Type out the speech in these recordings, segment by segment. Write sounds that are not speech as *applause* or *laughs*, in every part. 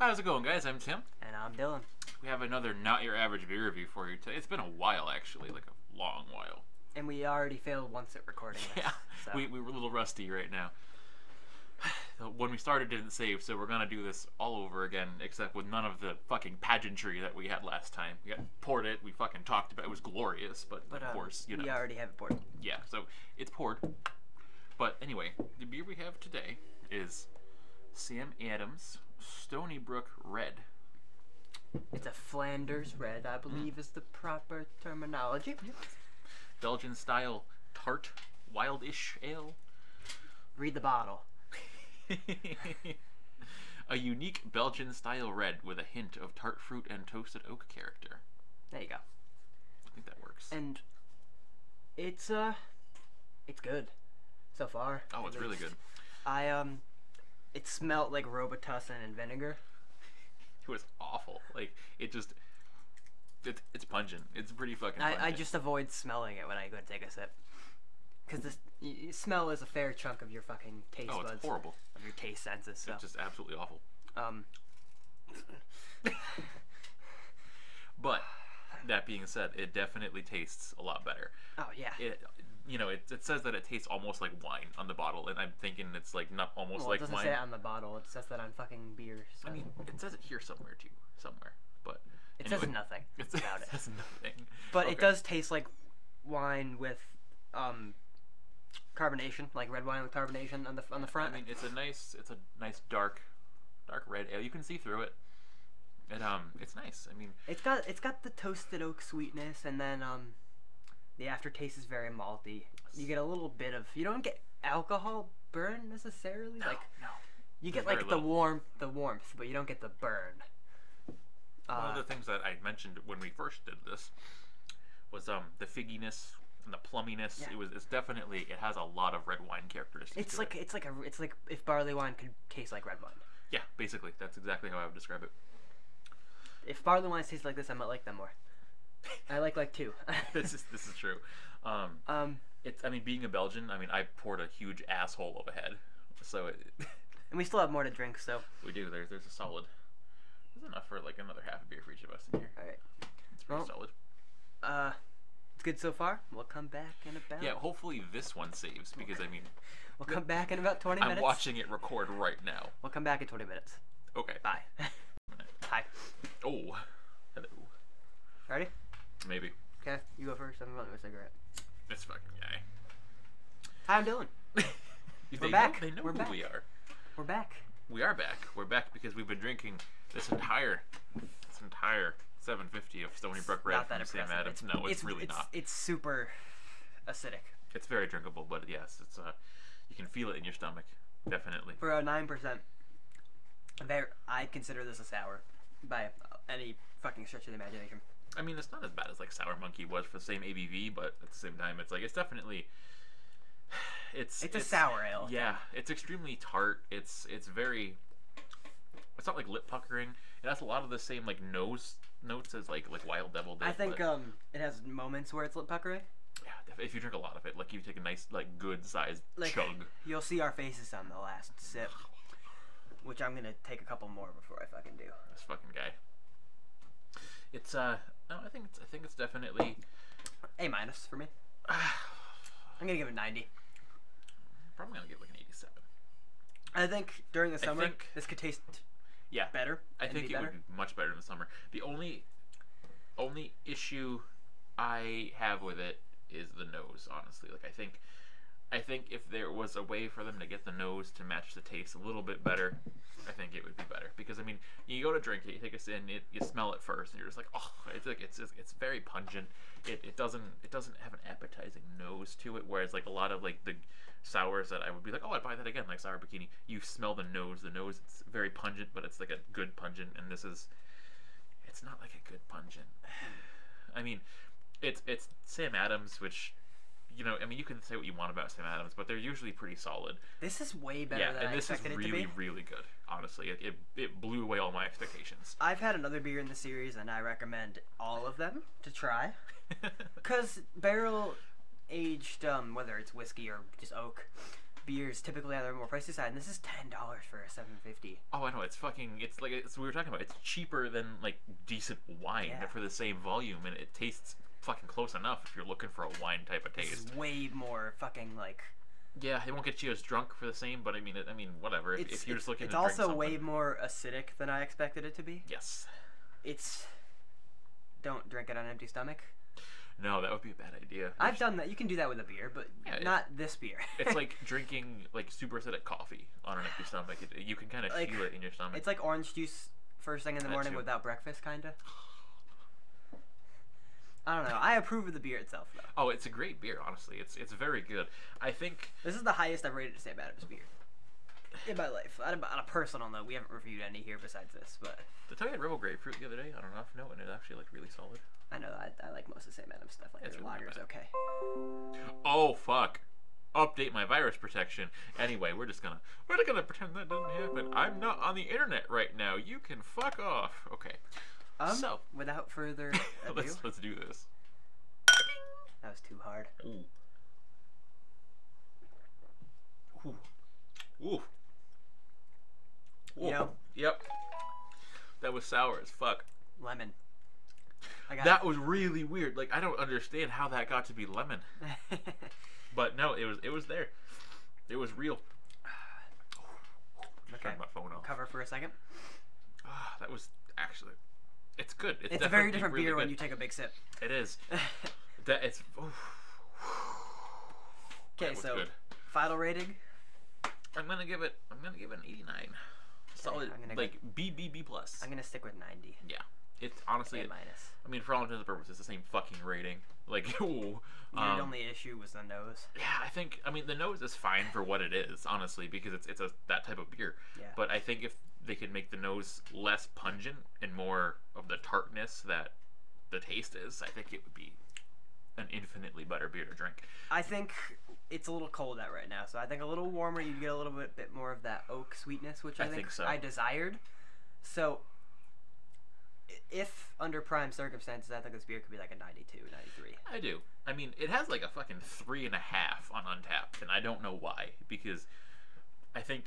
How's it going, guys? I'm Tim. And I'm Dylan. We have another not your average beer review for you today. It's been a while, actually, like a long while. And we already failed once at recording this. *laughs* Yeah, So. we, we were a little rusty right now. *sighs* When we started, didn't save, so we're gonna do this all over again, except with none of the fucking pageantry that we had last time. We got poured it, we fucking talked about it, it was glorious, but, but of um, course, you know. we already have it poured. Yeah, so it's poured. But anyway, the beer we have today is Sam Adams Stony Brook Red. It's a Flanders red, I believe is the proper terminology. Belgian style tart, wildish ale. Read the bottle. *laughs* a unique Belgian style red with a hint of tart fruit and toasted oak character. There you go. I think that works. And it's uh it's good so far. oh, it's really good. I um it smelled like Robitussin and vinegar. It was awful. Like it just, it's it's pungent. It's pretty fucking. I, I just avoid smelling it when I go to take a sip. Cause this y- y- smell is a fair chunk of your fucking taste oh, it's buds, horrible. of your taste senses. So, It's just absolutely awful. um, But that being said, it definitely tastes a lot better. oh yeah. It, you know, it, it says that it tastes almost like wine on the bottle, and I'm thinking it's like not almost Well, it like doesn't wine. say it on the bottle. It says that on fucking beer. So. I mean, it says it here somewhere too, somewhere. But it anyway, says nothing *laughs* It's, about it it. says *laughs* nothing. But it does taste like wine with um carbonation, like red wine with carbonation on the on the front. I mean, it's a nice, it's a nice dark, dark red ale. You can see through it. And um, it's nice. I mean, it's got it's got the toasted oak sweetness, and then um the aftertaste is very malty. You get a little bit of you don't get alcohol burn necessarily. no, like no. you get like the warmth, the warmth, but you don't get the burn. One Uh, of the things that I mentioned when we first did this was um the figginess and the plumminess. Yeah. It was it's definitely it has a lot of red wine characteristics. it's like it. it's like a it's like if barley wine could taste like red wine. yeah, basically that's exactly how I would describe it. If barley wines taste like this, I might like them more. I like like two. *laughs* this is this is true. Um, um, it's I mean being a Belgian, I mean I poured a huge asshole of a head, so it, *laughs* and we still have more to drink, so we do. There's there's a solid. There's enough for like another half a beer for each of us in here. all right. It's pretty Well, solid. Uh, it's good so far. We'll come back in about. Yeah, hopefully this one saves because I mean We'll come back in about 20 minutes. I'm watching it record right now. We'll come back in 20 minutes. Okay. Bye. *laughs* Hi. Oh, hello. Ready? Maybe Okay, you go first. I'm rolling a cigarette. this fucking guy. Hi, I'm Dylan. *laughs* they back. Know, they know We're who back. we are. We're back. We are back. We're back because we've been drinking this entire, this entire 750 of Stony Brook Red from Sam. Adams. It's, no, it's, really it's, not. It's super acidic. It's very drinkable, but yes, it's uh, you can feel it in your stomach, definitely. For a 9%, very, I consider this a sour by any fucking stretch of the imagination. I mean, it's not as bad as like Sour Monkey was for the same ABV, but at the same time, it's like it's definitely. *sighs* It's It's a sour ale. Yeah, it's extremely tart. It's it's very. It's not like lip puckering. It has a lot of the same like nose notes as like like Wild Devil did. I think but, um, it has moments where it's lip puckering. yeah, if you drink a lot of it, like you take a nice like good sized Like, chug. You'll see our faces on the last sip, which I'm gonna take a couple more before I fucking do. This fucking guy. It's uh no, I think it's I think it's definitely. A minus for me. *sighs* I'm gonna give it 90. Probably gonna give like an eighty-seven. I think during the I summer think- this could taste Yeah, better. I and think be it better. would be much better in the summer. The only only issue I have with it is the nose, honestly. Like I think I think if there was a way for them to get the nose to match the taste a little bit better, I think it would be better. Because I mean, you go to drink it, you take a sip, you smell it first, and you're just like, oh, it's like it's it's, it's very pungent. It, it doesn't it doesn't have an appetizing nose to it. Whereas like a lot of like the sours that I would be like, oh, I'd buy that again, like sour bikini. You smell the nose. The nose it's very pungent, but it's like a good pungent, and this is it's not like a good pungent. *sighs* I mean, it's it's Sam Adams, which you know, I mean, you can say what you want about Sam Adams, but they're usually pretty solid. This is way better yeah, than and I this is really really good. Honestly, it, it it blew away all my expectations. I've had another beer in the series, and I recommend all of them to try. *laughs* Cause barrel aged, um, whether it's whiskey or just oak beers typically on the more pricey side, and this is ten dollars for a seven fifty. Oh, I know. It's fucking. It's like it's we were talking about. It's cheaper than like decent wine Yeah. for the same volume, and it tastes fucking close enough if you're looking for a wine type of taste. It's way more fucking like. Yeah, it won't get you as drunk for the same, but I mean, it, I mean, whatever. If, if you're just looking it's also way more acidic than I expected it to be. Yes. It's. Don't drink it on an empty stomach. No, that would be a bad idea. I've done that. You can do that with a beer, but Yeah, it- not this beer. It's like *laughs* drinking like super acidic coffee on an empty stomach. It, you can kind of Like, feel it in your stomach. it's like orange juice first thing in the That morning too. without breakfast, kinda. *sighs* I don't know. I approve of the beer itself, though. oh, it's a great beer. Honestly, it's it's very good. I think This is the highest I've rated a Sam Adams beer in my life. On a, on a personal note, we haven't reviewed any here besides this, but did I tell I had Rebel Grapefruit the other day on an off note, and it actually like really solid. I know I, I like most of Sam Adams stuff. Like It's their really okay. Oh fuck. Update my virus protection. Anyway, we're just gonna we're just gonna pretend that didn't happen. I'm not on the internet right now. You can fuck off. Okay. Um, So- without further *laughs* ado, let's let's do this. that was too hard. Ooh. Ooh. Ooh. Ooh. Yep. Yep. That was sour as fuck. Lemon. I got That was really weird. Like I don't understand how that got to be lemon. *laughs* But no, it was it was there. It was real. *sighs* Okay. turned my phone off. Cover for a second. Ah, that was actually. It's good. It's, It's a very different really beer when you take a big sip. It is. *sighs* That it's. Okay, so good. final rating. I'm gonna give it. I'm gonna give it an 89. Solid, I'm gonna go- like B B B plus. I'm gonna stick with 90. Yeah, it's honestly. A minus. I mean, for all intents and purposes, it's the same fucking rating. Like, *laughs* ooh. Your um, only issue was the nose. Yeah, I think. I mean, the nose is fine for what it is, honestly, because it's it's a that type of beer. Yeah. But I think if they could make the nose less pungent and more of the tartness that the taste is, I think it would be an infinitely better beer to drink. I think it's a little cold out right now, so I think a little warmer, you'd get a little bit, bit more of that oak sweetness, which I, I think, think so. I desired. So, if under prime circumstances, I think this beer could be like a 92, 93. I do. I mean, it has like a fucking three and a half on Untappd, and I don't know why. Because I think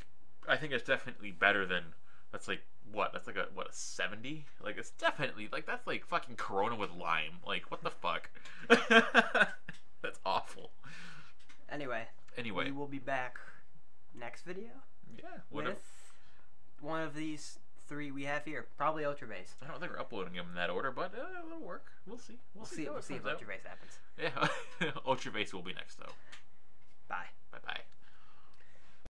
I think it's definitely better than that's like what that's like a what a seventy. Like it's definitely like that's like fucking Corona with lime. Like what the fuck? *laughs* that's awful. Anyway, Anyway, we will be back next video yeah. What if, with one of these three we have here. Probably Ultra Base. I don't think we're uploading them in that order, but uh, it'll work. We'll see. We'll, We'll see. We'll see if. Ultra Base happens. Yeah, *laughs* Ultra Base will be next though. Bye. Bye bye.